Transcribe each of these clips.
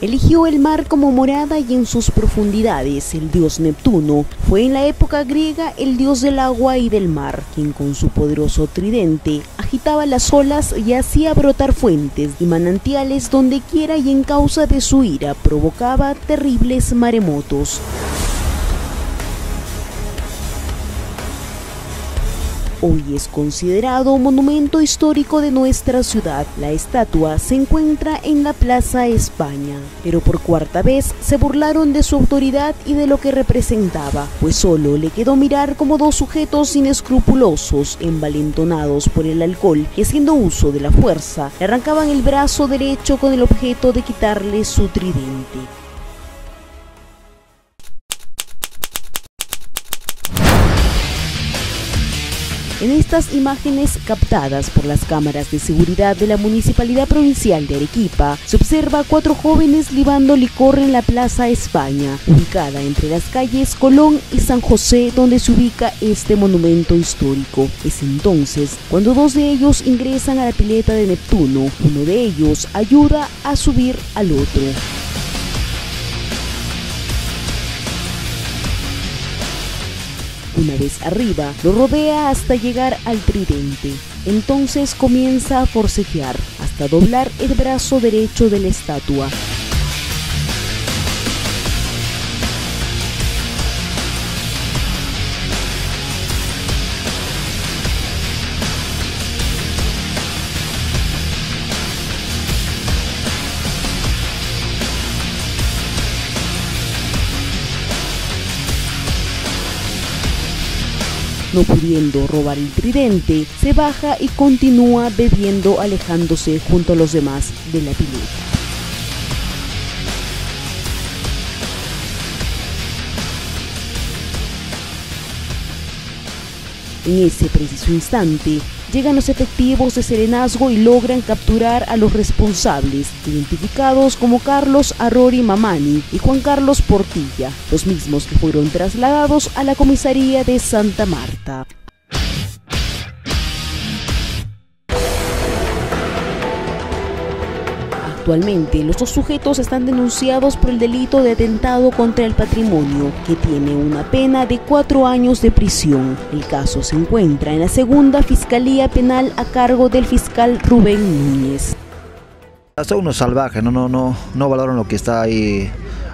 Eligió el mar como morada y en sus profundidades el dios Neptuno fue en la época griega el dios del agua y del mar, quien con su poderoso tridente agitaba las olas y hacía brotar fuentes y manantiales donde quiera y en causa de su ira provocaba terribles maremotos. Hoy es considerado monumento histórico de nuestra ciudad. La estatua se encuentra en la Plaza España, pero por cuarta vez se burlaron de su autoridad y de lo que representaba, pues solo le quedó mirar como dos sujetos inescrupulosos, envalentonados por el alcohol, y haciendo uso de la fuerza, le arrancaban el brazo derecho con el objeto de quitarle su tridente. En estas imágenes captadas por las cámaras de seguridad de la Municipalidad Provincial de Arequipa, se observa a cuatro jóvenes libando licor en la Plaza España, ubicada entre las calles Colón y San José, donde se ubica este monumento histórico. Es entonces cuando dos de ellos ingresan a la pileta de Neptuno. Uno de ellos ayuda a subir al otro. Una vez arriba, lo rodea hasta llegar al tridente. Entonces comienza a forcejear hasta doblar el brazo derecho de la estatua. No pudiendo robar el tridente, se baja y continúa bebiendo alejándose junto a los demás de la pileta. En ese preciso instante, llegan los efectivos de Serenazgo y logran capturar a los responsables, identificados como Carlos Arrori Mamani y Juan Carlos Portilla, los mismos que fueron trasladados a la comisaría de Santa Marta. Actualmente, los dos sujetos están denunciados por el delito de atentado contra el patrimonio, que tiene una pena de cuatro años de prisión. El caso se encuentra en la segunda Fiscalía Penal a cargo del fiscal Rubén Núñez. Son unos salvajes, no, no, no, no valoran lo que está ahí,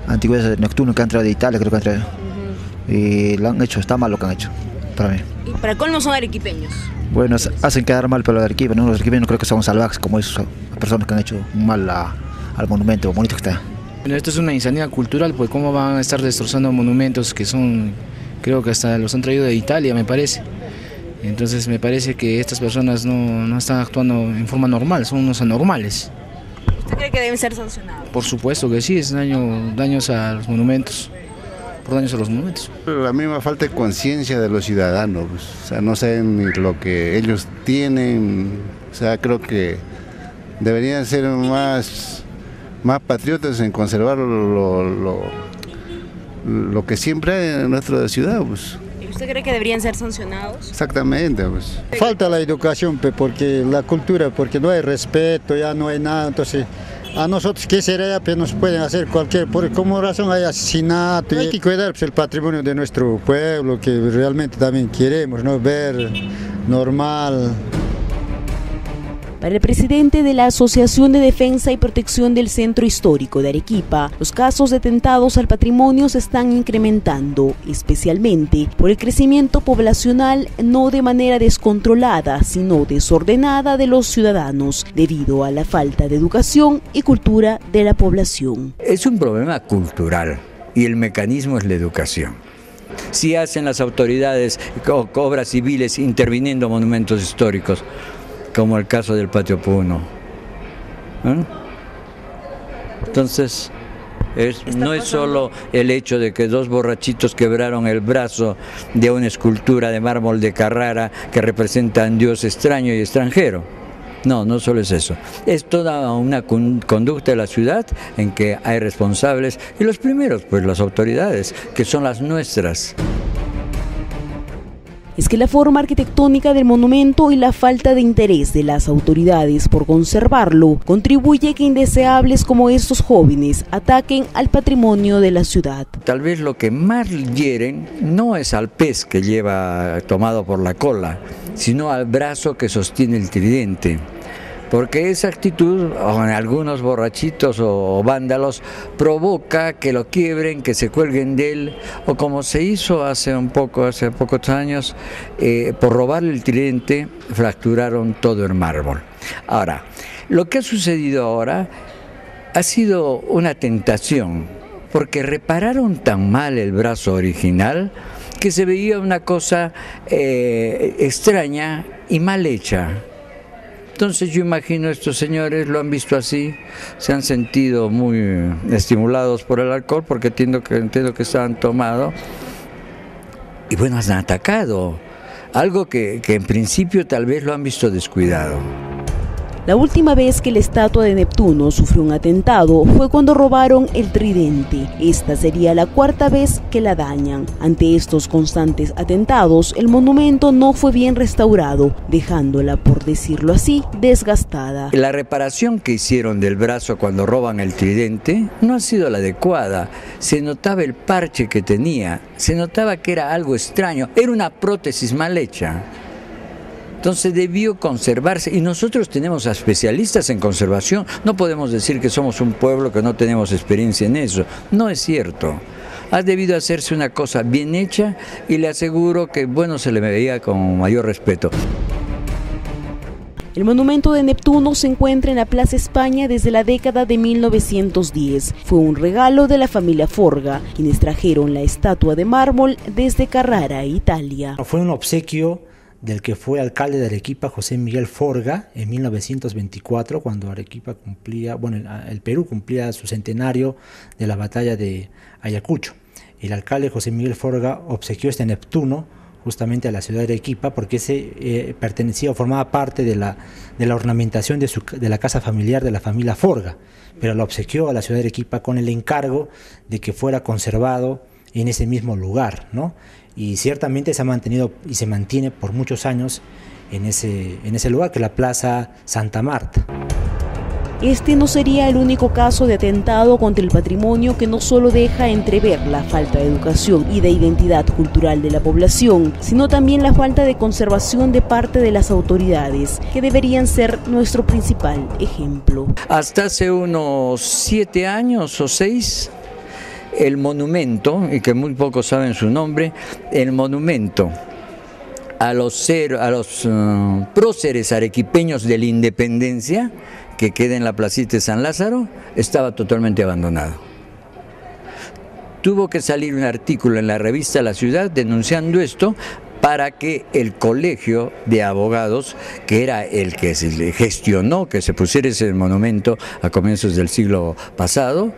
antigüedades nocturno que han traído de Italia, creo que han traído. Y lo han hecho, está mal lo que han hecho, para mí. ¿Y para cuál no son arequipeños? Bueno, hacen quedar mal pero los arequipeños, ¿no? los arequipeños creo que son salvajes como esos personas que han hecho mal al monumento, bonito que está. Bueno, esto es una insanidad cultural, pues cómo van a estar destrozando monumentos que son, creo que hasta los han traído de Italia, me parece. Entonces me parece que estas personas no, no están actuando en forma normal, son unos anormales. ¿Usted cree que deben ser sancionados? Por supuesto que sí, es daño, daños a los monumentos por daños a los monumentos. La misma falta de conciencia de los ciudadanos, pues, o sea, no saben ni lo que ellos tienen, o sea, creo que deberían ser más, más patriotas en conservar lo, lo, que siempre hay en nuestra ciudad. Pues. ¿Y usted cree que deberían ser sancionados? Exactamente. Pues. Falta la educación, porque la cultura, porque no hay respeto, ya no hay nada, entonces a nosotros qué sería, pues nos pueden hacer cualquier, por como razón hay asesinato, hay que cuidar pues, el patrimonio de nuestro pueblo, que realmente también queremos ¿no? ver normal. Para el presidente de la Asociación de Defensa y Protección del Centro Histórico de Arequipa, los casos de atentados al patrimonio se están incrementando, especialmente por el crecimiento poblacional no de manera descontrolada, sino desordenada de los ciudadanos, debido a la falta de educación y cultura de la población. Es un problema cultural y el mecanismo es la educación si hacen las autoridades obras civiles interviniendo monumentos históricos como el caso del patio Puno. ¿Eh? Entonces, no es solo el hecho de que dos borrachitos quebraron el brazo de una escultura de mármol de Carrara que representa a un dios extraño y extranjero. No, no solo es eso. Es toda una conducta de la ciudad en que hay responsables y los primeros, pues las autoridades, que son las nuestras. Es que la forma arquitectónica del monumento y la falta de interés de las autoridades por conservarlo contribuye a que indeseables como estos jóvenes ataquen al patrimonio de la ciudad. Tal vez lo que más hieren no es al pez que lleva tomado por la cola, sino al brazo que sostiene el tridente porque esa actitud, en algunos borrachitos o vándalos, provoca que lo quiebren, que se cuelguen de él, o como se hizo hace un poco, hace pocos años, eh, por robarle el tridente, fracturaron todo el mármol. Ahora, lo que ha sucedido ahora ha sido una tentación, porque repararon tan mal el brazo original que se veía una cosa eh, extraña y mal hecha. Entonces yo imagino estos señores lo han visto así, se han sentido muy estimulados por el alcohol porque entiendo que, entiendo que estaban tomados y bueno, han atacado, algo que, que en principio tal vez lo han visto descuidado. La última vez que la estatua de Neptuno sufrió un atentado fue cuando robaron el tridente. Esta sería la cuarta vez que la dañan. Ante estos constantes atentados, el monumento no fue bien restaurado, dejándola, por decirlo así, desgastada. La reparación que hicieron del brazo cuando roban el tridente no ha sido la adecuada. Se notaba el parche que tenía, se notaba que era algo extraño, era una prótesis mal hecha. Entonces debió conservarse y nosotros tenemos a especialistas en conservación. No podemos decir que somos un pueblo que no tenemos experiencia en eso. No es cierto. Ha debido hacerse una cosa bien hecha y le aseguro que bueno se le veía con mayor respeto. El monumento de Neptuno se encuentra en la Plaza España desde la década de 1910. Fue un regalo de la familia Forga, quienes trajeron la estatua de mármol desde Carrara, Italia. Fue un obsequio del que fue alcalde de Arequipa, José Miguel Forga, en 1924, cuando Arequipa cumplía, bueno, el Perú cumplía su centenario de la batalla de Ayacucho. El alcalde José Miguel Forga obsequió este Neptuno justamente a la ciudad de Arequipa porque ese eh, pertenecía o formaba parte de la, de la ornamentación de, de la casa familiar de la familia Forga, pero lo obsequió a la ciudad de Arequipa con el encargo de que fuera conservado en ese mismo lugar, ¿no? Y ciertamente se ha mantenido y se mantiene por muchos años en ese, en ese lugar, que es la Plaza Santa Marta. Este no sería el único caso de atentado contra el patrimonio que no solo deja entrever la falta de educación y de identidad cultural de la población, sino también la falta de conservación de parte de las autoridades, que deberían ser nuestro principal ejemplo. Hasta hace unos siete años o seis, el monumento, y que muy pocos saben su nombre, el monumento a los, a los uh, próceres arequipeños de la independencia, que queda en la placita de San Lázaro, estaba totalmente abandonado. Tuvo que salir un artículo en la revista La Ciudad denunciando esto para que el colegio de abogados, que era el que se gestionó que se pusiera ese monumento a comienzos del siglo pasado,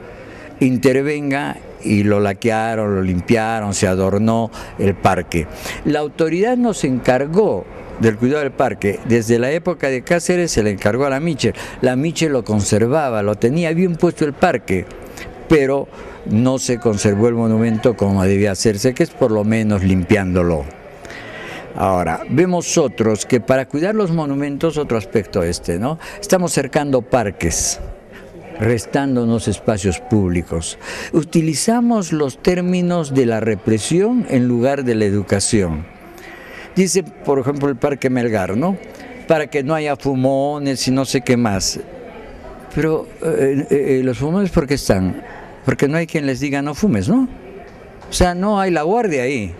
intervenga y lo laquearon, lo limpiaron, se adornó el parque. La autoridad nos encargó del cuidado del parque. Desde la época de Cáceres se le encargó a la Michel. La Michel lo conservaba, lo tenía bien puesto el parque, pero no se conservó el monumento como debía hacerse, que es por lo menos limpiándolo. Ahora, vemos otros que para cuidar los monumentos, otro aspecto este, ¿no? Estamos cercando parques restándonos espacios públicos. Utilizamos los términos de la represión en lugar de la educación. Dice, por ejemplo, el Parque Melgar, ¿no? Para que no haya fumones y no sé qué más. Pero eh, eh, los fumones, ¿por qué están? Porque no hay quien les diga no fumes, ¿no? O sea, no hay la guardia ahí.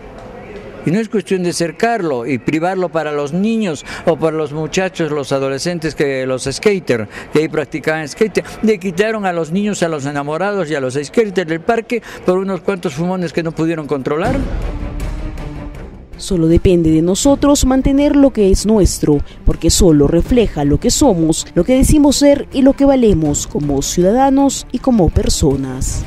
Y no es cuestión de cercarlo y privarlo para los niños o para los muchachos, los adolescentes, que los skaters que ahí practicaban skate. Le quitaron a los niños, a los enamorados y a los skaters del parque por unos cuantos fumones que no pudieron controlar. Solo depende de nosotros mantener lo que es nuestro, porque solo refleja lo que somos, lo que decimos ser y lo que valemos como ciudadanos y como personas.